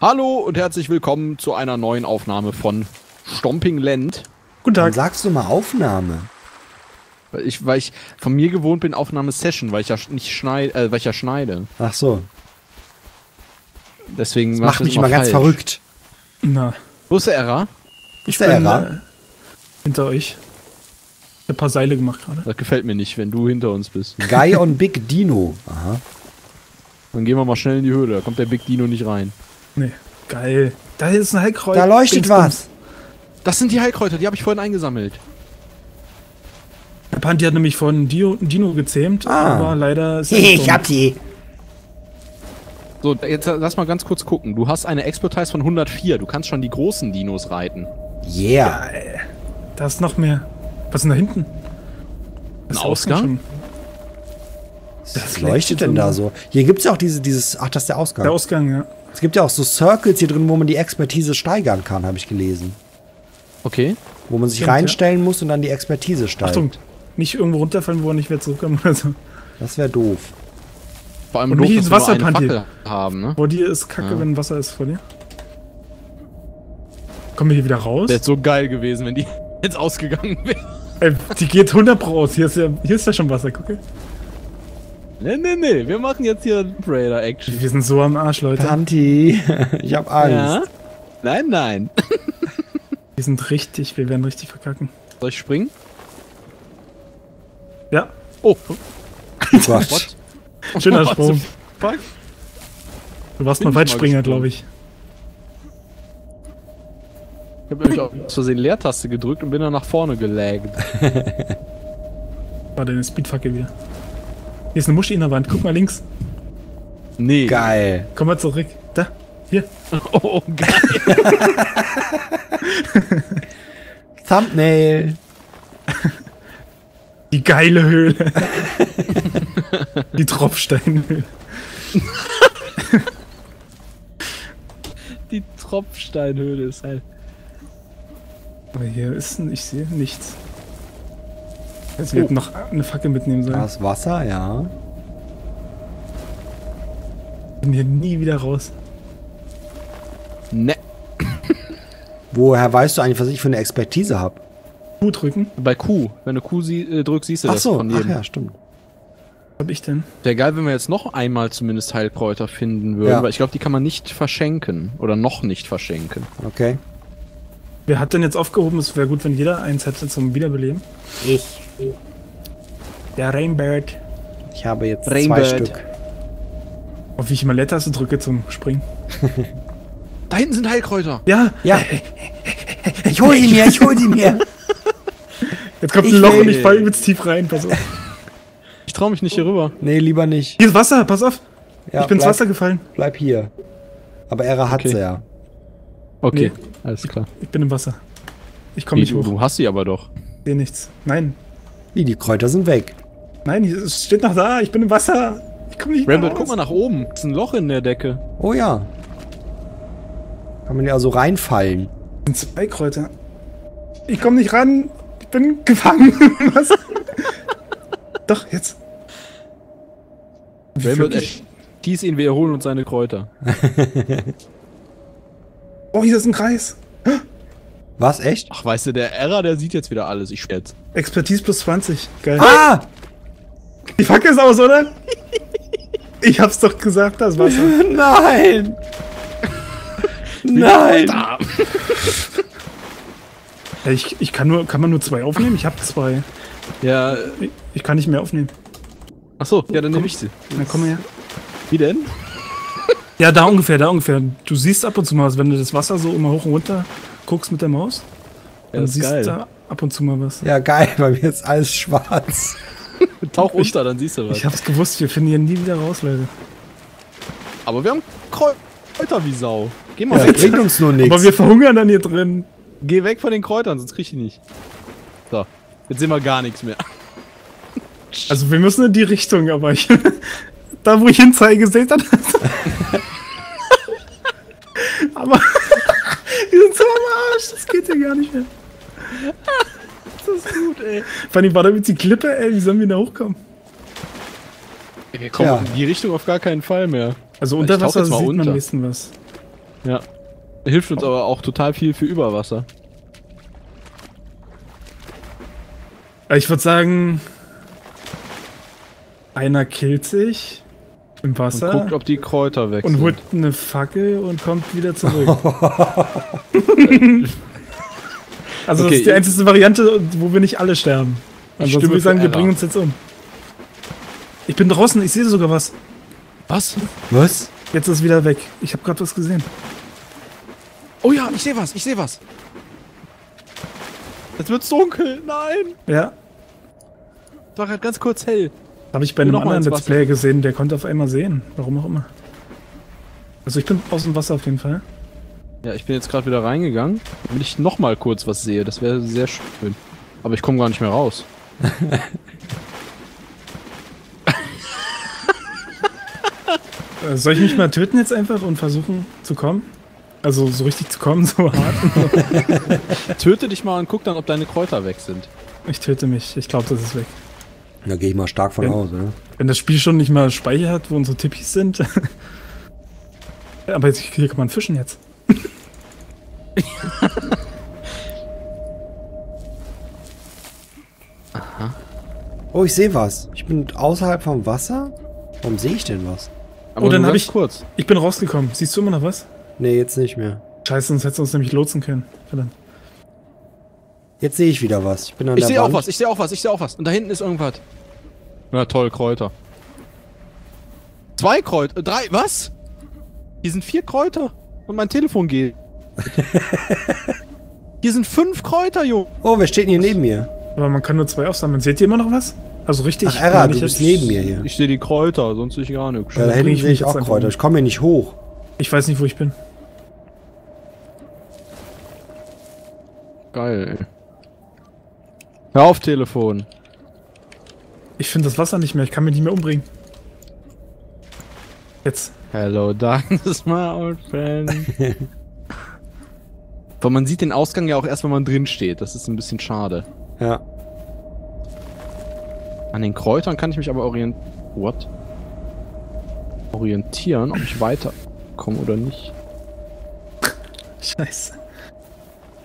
Hallo und herzlich willkommen zu einer neuen Aufnahme von Stomping Land. Guten Dann Tag. sagst du mal Aufnahme. Weil ich, weil ich von mir gewohnt bin, Aufnahme Session, weil ich ja nicht schneide, äh, weil ich ja schneide. Ach so. Deswegen Das mach macht ich mich immer ganz falsch. verrückt. Na, Wo ist der Erra? Ist der Erra? äh, hinter euch. Ich hab ein paar Seile gemacht gerade. Das gefällt mir nicht, wenn du hinter uns bist. Guy on Big Dino. Aha. Dann gehen wir mal schnell in die Höhle, da kommt der Big Dino nicht rein. Nee, geil. Da ist ein Heilkreuz. Da leuchtet Dingsbums. was. Das sind die Heilkräuter, die habe ich vorhin eingesammelt. Der Panti hat nämlich von Dino, Dino gezähmt, Ah. aber leider ist er Ich hab die. So, jetzt lass mal ganz kurz gucken. Du hast eine Expertise von 104. Du kannst schon die großen Dinos reiten. Yeah. Da ist noch mehr. Was ist denn da hinten? Ein ist Ausgang? schon- Was leuchtet denn da so? Hier gibt's ja auch diese, dieses, ach, das ist der Ausgang. Der Ausgang, ja. Es gibt ja auch so Circles hier drin, wo man die Expertise steigern kann, habe ich gelesen. Okay. Wo man sich Stimmt, ja. reinstellen muss und dann die Expertise steigt. Achtung, nicht irgendwo runterfallen, wo er nicht mehr zurückkommt oder so. Das wäre doof. Vor allem Und doof, nur eine Wasserpanti? Fackel haben, ne? Vor dir ist Kacke, Ja. wenn Wasser ist vor dir. Kommen wir hier wieder raus? Wäre so geil gewesen, wenn die jetzt ausgegangen wäre. Ey, die geht 100 pro aus. Hier ist ja, hier ist ja schon Wasser, gucke. Nee, nee, nee. Wir machen jetzt hier Raider-Action. Wir sind so am Arsch, Leute. Tanti, ich hab Angst. Nein, nein. Wir sind richtig, wir werden richtig verkacken. Soll ich springen? Ja, Oh, Oh Gott. what? schöner Sprung. Du warst Bin mal Weitspringer, glaube ich. Ich hab nämlich auch aus Versehen Leertaste gedrückt und bin dann nach vorne gelaggt. War deine Speedfackel wieder. Hier ist eine Muschi in der Wand. Guck mal links. Nee. Geil. Komm mal zurück. Da. Hier. Oh, geil. Thumbnail. Die geile Höhle. Die Tropfsteinhöhle. Die Tropfsteinhöhle ist halt. Aber hier ist, ich sehe nichts. Jetzt wir hätten noch eine Fackel mitnehmen sollen. Das Wasser, ja. Wir sind hier nie wieder raus. Ne. Woher weißt du eigentlich, was ich für eine Expertise habe? Q drücken. Bei Q. Wenn du Q sie, äh, drückst, siehst du Ach das so, von ach jedem. ja, stimmt. Was hab ich denn? Wäre geil, wenn wir jetzt noch einmal zumindest Heilkräuter finden würden, Ja. weil ich glaube, die kann man nicht verschenken. Oder noch nicht verschenken. Okay. Wer hat denn jetzt aufgehoben? Es wäre gut, wenn jeder eins hätte zum Wiederbeleben. Ich. Der Rainbird. Ich habe jetzt Rainbird. zwei Stück. Auf wie ich mal Leertaste drücke zum Springen. Da hinten sind Heilkräuter. Ja, Ja. Ich hol die mir, ich hol die mir. jetzt kommt Ich ein Loch will- und ich fall übelst tief rein. Pass auf. Ich traue mich nicht hier rüber. Nee, lieber nicht. Hier ist Wasser, pass auf. Ja, ich bin ins Wasser gefallen. Bleib hier. Aber Era hat Okay. sie ja. Okay, Nee. alles klar. Ich bin im Wasser. Ich komme nicht du, hoch. du hast sie aber doch. Sehe nichts. Nein. Wie, die Kräuter sind weg. Nein, hier- es steht noch da. Ich bin im Wasser. Ich komme nicht raus. guck mal nach oben. Das ist ein Loch in der Decke. Oh ja. Kann man ja so reinfallen. Das sind zwei Kräuter. Ich komme nicht ran. Ich bin gefangen. Was? Doch, jetzt. Rabbit, Wirklich? er schieß ihn, wir erholen uns seine Kräuter. Oh, hier ist ein Kreis. Was, echt? Ach, weißt du, der Error, der sieht jetzt wieder alles. Ich schwär's. Expertise plus 20. Geil. Ah! Die Fackel ist aus, oder? Ich hab's doch gesagt, das Wasser. Nein! Nein! Ja, ich, ich kann nur, kann man nur zwei aufnehmen? Ich hab zwei. Ja, Ich, ich kann nicht mehr aufnehmen. ach so, ja, dann nehme ich sie. Na komm her. Wie denn? Ja, da ungefähr, da ungefähr. Du siehst ab und zu mal wenn du das Wasser so immer hoch und runter guckst mit der Maus. Ja, Dann das ist siehst geil. du da ab und zu mal was. Ja, geil, bei mir ist alles schwarz. Tauch unter, dann siehst du was. Ich hab's gewusst, wir finden hier nie wieder raus, Leute. Aber wir haben Kräuter wie Sau. Geh mal Ja, weg. bringt uns nur nichts. Aber wir verhungern dann hier drin. Geh weg von den Kräutern, sonst krieg ich die nicht. So, jetzt sehen wir gar nichts mehr. Also wir müssen in die Richtung, aber ich, da wo ich hinzeige, seht ihr das? aber wir sind so am Arsch, das geht ja gar nicht mehr. Das ist gut, ey. Fanny, war da jetzt die Klippe, ey, wie sollen wir da hochkommen? Wir kommen Ja. in die Richtung auf gar keinen Fall mehr. Also unter Wasser sieht man unter. am besten was. Ja. Hilft uns aber auch total viel für Überwasser. Ich würde sagen, einer killt sich im Und Wasser guckt, ob die Kräuter weg und holt eine Fackel und kommt wieder zurück. also Okay, das ist die einzige Variante, wo wir nicht alle sterben. Ich Ansonsten würde ich sagen, wir bringen uns jetzt um. Ich bin draußen, ich sehe sogar was. Was? Was? Jetzt ist es wieder weg. Ich habe gerade was gesehen. Oh ja, ich sehe was, ich sehe was. Jetzt wird's dunkel. Nein. Ja, Es war gerade ganz kurz hell. habe ich bei einem anderen Let's. Player gesehen, der konnte auf einmal sehen. Warum auch immer. Also ich bin aus dem Wasser auf jeden Fall. Ja, ich bin jetzt gerade wieder reingegangen, damit ich noch mal kurz was sehe. Das wäre sehr schön. Aber ich komme gar nicht mehr raus. Äh, soll ich mich mal töten jetzt einfach und versuchen zu kommen? Also so richtig zu kommen, so hart. Töte dich mal und guck dann, ob deine Kräuter weg sind. Ich töte mich. Ich glaube, das ist weg. Da gehe ich mal stark von aus, ne? Wenn das Spiel schon nicht mal Speicher hat, wo unsere Tippis sind. Aber jetzt, hier kann man fischen jetzt. Oh, ich sehe was. Ich bin außerhalb vom Wasser? Warum sehe ich denn was? Aber Oh, dann nur hab ganz ich- kurz. Ich bin rausgekommen. Siehst du immer noch was? Nee, jetzt nicht mehr. Scheiße, sonst hättest du uns nämlich lotsen können. Verdammt. Jetzt sehe ich wieder was. Ich bin an Ich der sehe auch was, ich sehe auch was, ich sehe auch was. Und da hinten ist irgendwas. Na toll, Kräuter. Zwei Kräuter. äh, Drei. Was? Hier sind vier Kräuter. Und mein Telefon geht. Hier sind fünf Kräuter, Junge. Oh, wer steht denn hier neben mir? Aber man kann nur zwei aufsammeln. Seht ihr immer noch was? Also richtig. Ach, Erra, du ich bist jetzt- neben mir hier. Ich sehe die Kräuter, sonst sehe ich gar nichts. Ja, da hinten ich ich auch Kräuter. Ich komme hier nicht hoch. Ich weiß nicht, wo ich bin. Geil, ey. Hör auf, Telefon. Ich finde das Wasser nicht mehr. Ich kann mich nicht mehr umbringen. Jetzt. Hello, darkness, my old friend. Aber man sieht den Ausgang ja auch erst, wenn man drin steht. Das ist ein bisschen schade. Ja. An den Kräutern kann ich mich aber orientieren. What? Orientieren, ob ich weiterkomme oder nicht. Scheiße.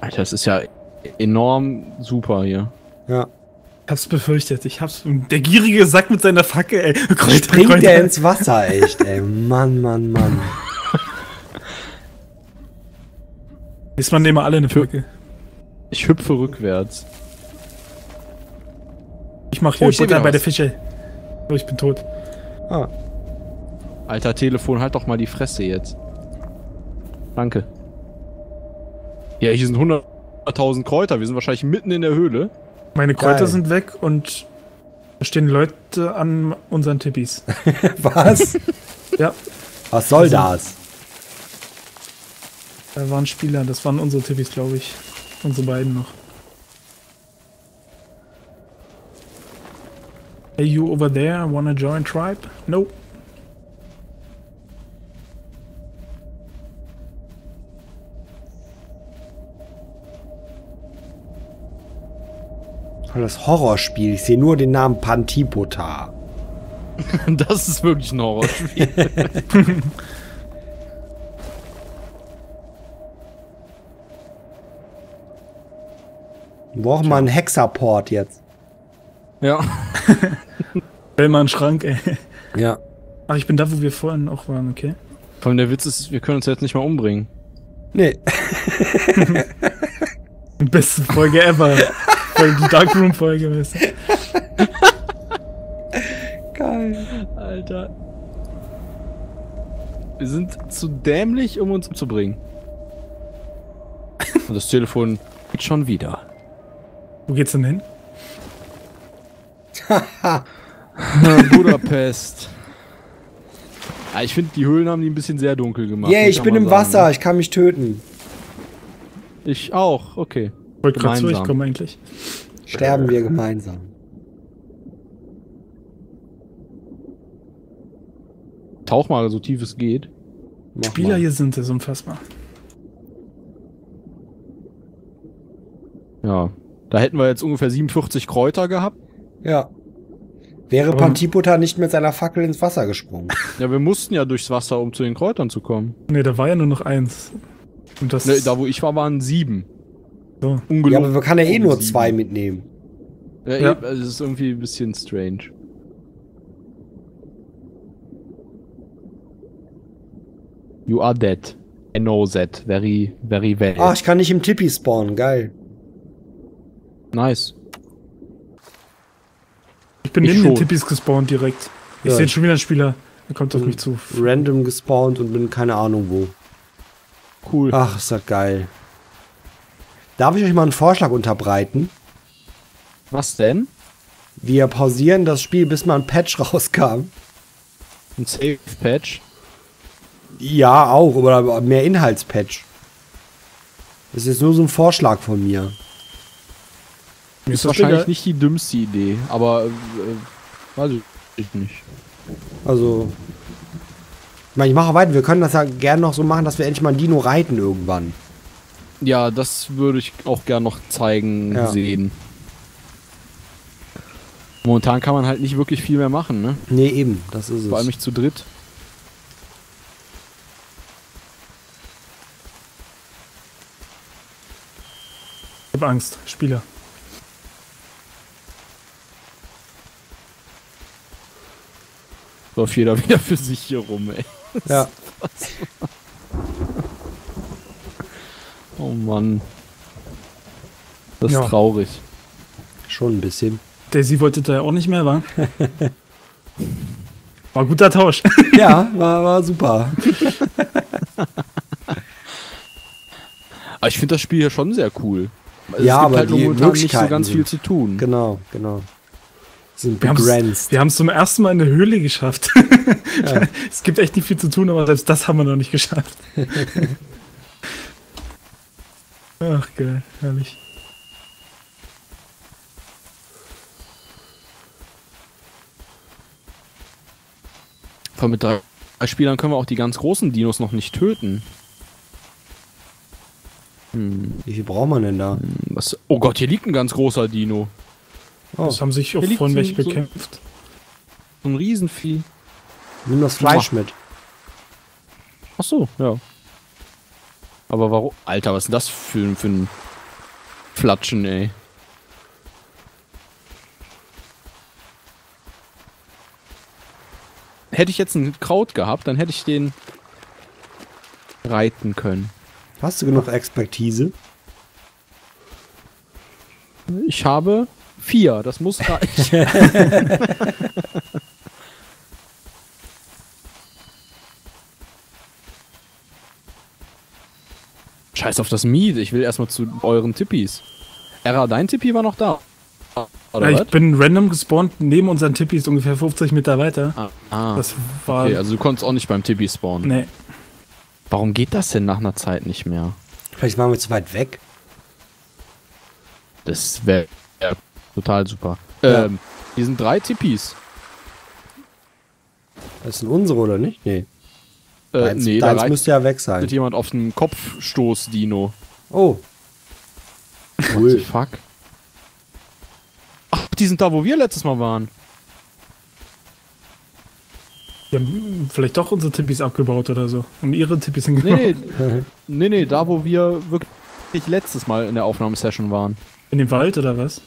Alter, das ist ja enorm super hier. Ja. Ich hab's befürchtet. Ich hab's. Der gierige Sack mit seiner Fackel, ey. Kräuter, Springt Kräuter. der ins Wasser, echt, ey. Mann, Mann, Mann. Diesmal nehmen wir alle eine Fackel. Ich hüpfe rückwärts. Ich mach hier Oh, ich Butter bei der Fische. Oh, ich bin tot. Ah, Alter Telefon, halt doch mal die Fresse jetzt. Danke. Ja, hier sind 100.000 Kräuter. Wir sind wahrscheinlich mitten in der Höhle. Meine Kräuter Geil. sind weg und da stehen Leute an unseren Tippis. was? ja, Was soll das? da waren Spieler. Das waren unsere Tippis, glaube ich. Unsere beiden noch. Hey, you over there, wanna join tribe? No. Das Horrorspiel. Ich sehe nur den Namen Pantipota. Das ist wirklich ein Horrorspiel. Wir brauchen mal einen Hexaport jetzt. ja. Stell mal einen Schrank, ey. Ja. Ach, ich bin da, wo wir vorhin auch waren, okay. Vor allem der Witz ist, wir können uns jetzt nicht mal umbringen. Nee. Beste Folge ever. Voll die Darkroom-Folge, weißt du. Geil. Alter. Wir sind zu dämlich, um uns umzubringen. Und das Telefon geht schon wieder. Wo geht's denn hin? Budapest. Ja, ich finde, die Höhlen haben die ein bisschen sehr dunkel gemacht. Yeah, ich bin im sagen. Wasser. Ich kann mich töten. Ich auch, okay. Wollte gerade Gemeinsam. durchkommen eigentlich. Sterben wir gemeinsam. Tauch mal so tief es geht. Mach Spieler mal. hier sind es unfassbar. Ja. Da hätten wir jetzt ungefähr 47 Kräuter gehabt. Ja. Wäre Aber- Pantipota nicht mit seiner Fackel ins Wasser gesprungen. Ja, wir mussten ja durchs Wasser, um zu den Kräutern zu kommen. Nee, da war ja nur noch eins. Und das Ne, da wo ich war, waren sieben. So. Ungelogen. Ja, aber man kann ja eh nur zwei mitnehmen. Ja, Ja. eben, also es ist irgendwie ein bisschen strange. You are dead. I know that. Very, very well. Ah, ich kann nicht im Tippi spawnen. Geil. nice. Ich bin Ich neben den. Tippis gespawnt direkt. Ich Ja. sehe schon wieder einen Spieler. Er kommt auf mich zu. Random gespawnt und bin keine Ahnung wo. Cool. Ach, ist das geil. Darf ich euch mal einen Vorschlag unterbreiten? Was denn? Wir pausieren das Spiel, bis mal ein Patch rauskam. Ein Save-Patch? Ja, auch, oder mehr Inhaltspatch. Das ist jetzt nur so ein Vorschlag von mir. Ist das wahrscheinlich nicht die dümmste Idee, aber äh, weiß ich nicht. Also. Ich meine, ich mache weiter. Wir können das ja gerne noch so machen, dass wir endlich mal ein Dino reiten irgendwann. Ja, das würde ich auch gern noch zeigen, Ja. sehen. Momentan kann man halt nicht wirklich viel mehr machen, ne? Nee, eben, das ist Vor allem es. nicht zu dritt. Ich hab Angst. Spieler. Läuft jeder wieder für sich hier rum, ey. Ja. Oh Mann. Das ist Ja. traurig. Schon ein bisschen. Daisy wollte da ja auch nicht mehr, war? War ein guter Tausch. Ja, war, war super. Aber ich finde das Spiel hier schon sehr cool. Also Ja, aber die momentan nicht so ganz viel zu tun. Genau, genau. Sind begrenzt. Wir haben es zum ersten Mal in der Höhle geschafft. es gibt echt nicht viel zu tun, aber selbst das haben wir noch nicht geschafft. Ach, geil. Herrlich. Vor allem mit drei Spielern können wir auch die ganz großen Dinos noch nicht töten. Hm, Wie viel braucht man denn da? was? Oh Gott, hier liegt ein ganz großer Dino. Oh, Das haben sich auch so- welche so- bekämpft. So ein Riesenvieh. nimm das Fleisch mit. Ach so, ja. Aber warum? Alter, was ist denn das für, für ein Flatschen, ey? Hätte ich jetzt ein Kraut gehabt, dann hätte ich den reiten können. Hast du genug Expertise? Ich habe vier, das muss reichen. Scheiß auf das Miet, ich will erstmal zu euren Tippis. Era, dein Tippi war noch da. Oder Ja, ich bin random gespawnt neben unseren Tippis ungefähr 50 Meter weiter. Ah, ah. Das war. okay, also du konntest auch nicht beim Tippi spawnen. nee. Warum geht das denn nach einer Zeit nicht mehr? Vielleicht waren wir zu weit weg. Das wäre wär total super. Ja. Ähm, hier sind drei Tippis. Das sind unsere, oder nicht? Nee. Äh, deins nee, da deins reitet müsste ja weg sein. jemand auf einem Kopfstoß-Dino. Oh. What the Cool. fuck? Ach, die sind da, wo wir letztes Mal waren. Die haben vielleicht doch unsere Tippis abgebaut oder so. Und ihre Tippis hingebaut. Nee, nee, nee, nee, da, wo wir wirklich letztes Mal in der Aufnahmesession waren. In dem Wald oder was?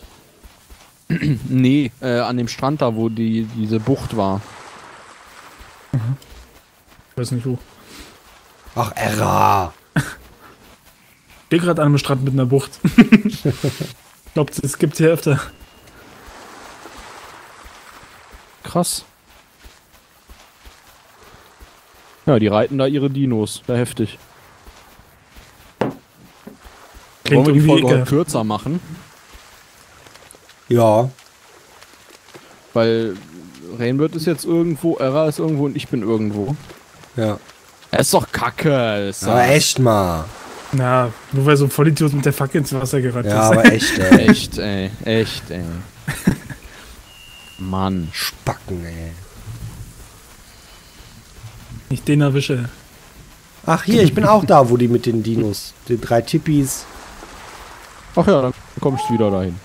Nee, äh, an dem Strand da, wo die, diese Bucht war. Ich weiß nicht wo. Ach, Erra. Ich stehe gerade an einem Strand mit einer Bucht. ich glaube, es gibt hier öfter. Krass. Ja, die reiten da ihre Dinos. Ja, heftig. Klingt Wollen wir die irgendwie Folge heute kürzer machen? Ja. Weil Rainbird ist jetzt irgendwo, Era ist irgendwo und ich bin irgendwo. Ja. Er ist doch kacke. Ist Aber echt mal. Na, nur weil so ein Vollidiot mit der Fackel ins Wasser gerannt Ja, ist. aber echt, ey. echt, ey. Echt, ey. Mann. Spacken, ey. Ich den erwische. Ach, hier, ich bin auch da, wo die mit den Dinos. Die drei Tippis. Ach ja, dann komme ich wieder dahin.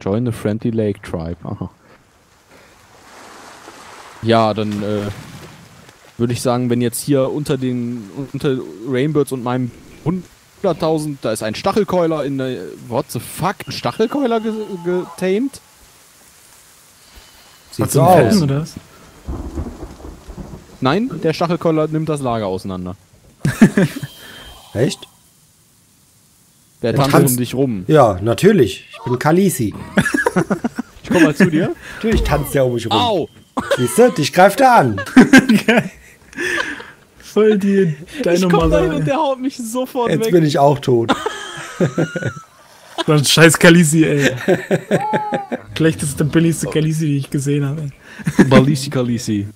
Join the Friendly Lake Tribe. Aha. Ja, dann äh, würde ich sagen, wenn jetzt hier unter den unter Rainbirds und meinem 100.000, da ist ein Stachelkeuler in der what the fuck, ein Stachelkeuler ge getamed? Sieht so aus. oder was? Nein, der Stachelkeuler nimmt das Lager auseinander. Echt? Der Der tanzt tanzt- um dich rum. Ja, natürlich. Ich bin Kalisi. Ich komm mal zu dir. Natürlich tanzt der um mich rum. Au! Siehst du? Dich greift er an. Geil. Voll die Ich komm da hin und der haut mich sofort Jetzt weg. bin ich auch tot. So ein scheiß Kalisi, ey. Schlechteste, billigste Kalisi, die ich gesehen habe. ey. Balisi Kalisi.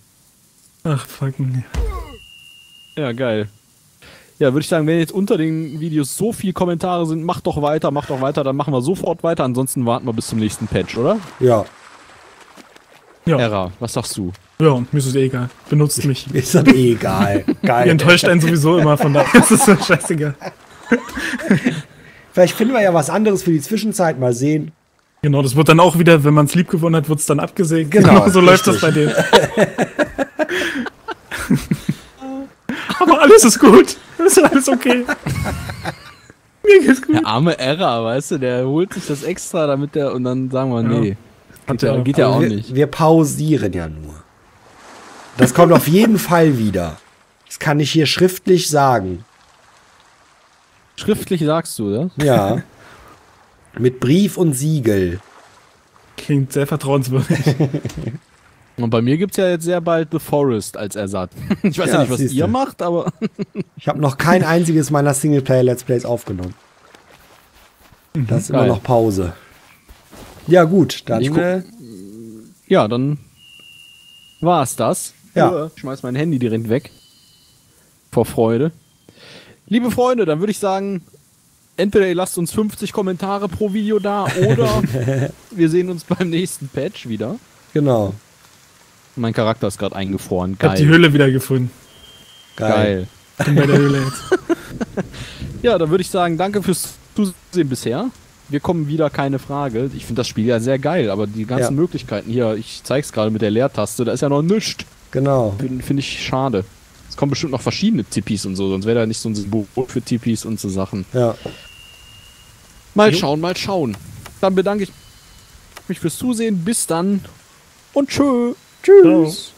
Ach, fucking. Ja, geil. Ja, würde ich sagen, wenn jetzt unter den Videos so viele Kommentare sind, macht doch weiter, macht doch weiter, dann machen wir sofort weiter. Ansonsten warten wir bis zum nächsten Patch, oder? Ja. Ja, Era, was sagst du? ja, mir ist es eh egal. Benutzt mich. Mir ist das eh egal. Ihr Geil. enttäuscht einen sowieso immer, von daher ist es so scheißegal. Vielleicht finden wir ja was anderes für die Zwischenzeit. Mal sehen. Genau, das wird dann auch wieder, wenn man es lieb gewonnen hat, wird es dann abgesägt. Genau, so läuft das bei denen. Aber alles ist gut. Es ist alles okay. Mir geht's gut. Der arme Era, weißt du, der holt sich das extra, damit der und dann sagen wir, nee. Geht ja, geht ja Aber auch wir, nicht. wir pausieren ja nur. Das kommt auf jeden Fall wieder. Das kann ich hier schriftlich sagen. Schriftlich sagst du, oder? Ja. Mit Brief und Siegel. Klingt sehr vertrauenswürdig. Und bei mir gibt's ja jetzt sehr bald The Forest als Ersatz. Ich weiß ja, Ja, nicht, was ihr macht, aber Ich habe noch kein einziges meiner Singleplayer-Let's Plays aufgenommen. Das ist immer Geil. noch Pause. Ja, gut, dann. Ich guck- äh, ja, dann war's das. Ja. Ich schmeiß mein Handy direkt weg. Vor Freude. Liebe Freunde, dann würde ich sagen, entweder ihr lasst uns 50 Kommentare pro Video da oder wir sehen uns beim nächsten Patch wieder. genau. Mein Charakter ist gerade eingefroren. Ich hab die Geil. Höhle wieder gefunden. Geil. Geil. Bin bei der Höhle jetzt. Ja, dann würde ich sagen, danke fürs Zusehen bisher. Wir kommen wieder, keine Frage. Ich finde das Spiel ja sehr geil, aber die ganzen Ja. Möglichkeiten hier, ich zeig's gerade mit der Leertaste, da ist ja noch nichts. Genau. Finde find ich schade. Es kommen bestimmt noch verschiedene Tipis und so, sonst wäre da nicht so ein Symbol für Tipis und so Sachen. Ja. Mal Jo. schauen, mal schauen. Dann bedanke ich mich fürs Zusehen. Bis dann und tschö. Ciao. Tschüss.